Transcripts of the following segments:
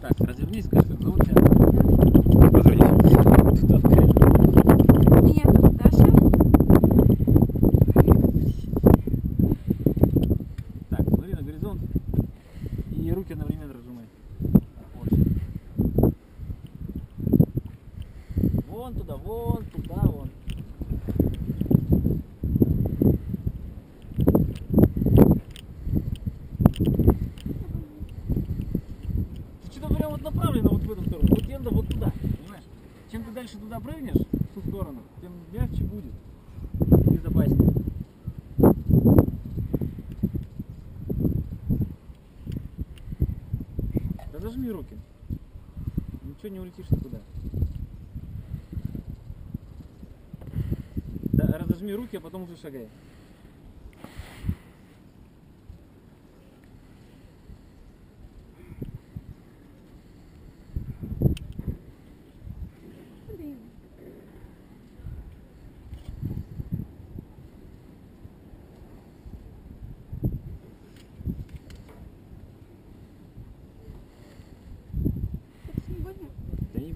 Так, развернись, как зовут тебя? Развернись. Меня зовут Даша. Так, смотри на горизонт и руки одновременно разжимай. Вон туда, вон туда, прям вот направлено вот в эту сторону. Вот тебе надо вот туда, понимаешь? Чем ты дальше туда прыгнешь, в ту сторону, тем мягче будет. Безопаснее. Да зажми руки. Ничего не улетишь никуда. Да, разожми руки, а потом уже шагай.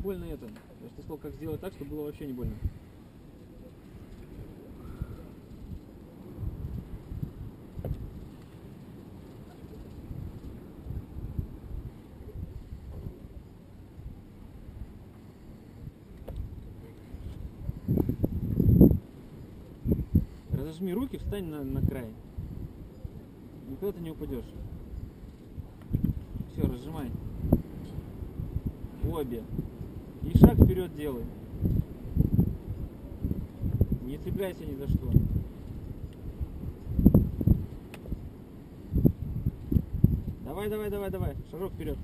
Больно это. Я тебе сказал, как сделать так, чтобы было вообще не больно. Разожми руки, встань на, на край. Никуда ты не упадешь. Все, разжимай. Обе. И шаг вперед делай. Не цепляйся ни за что. Давай, давай, давай, давай. Шажок вперед.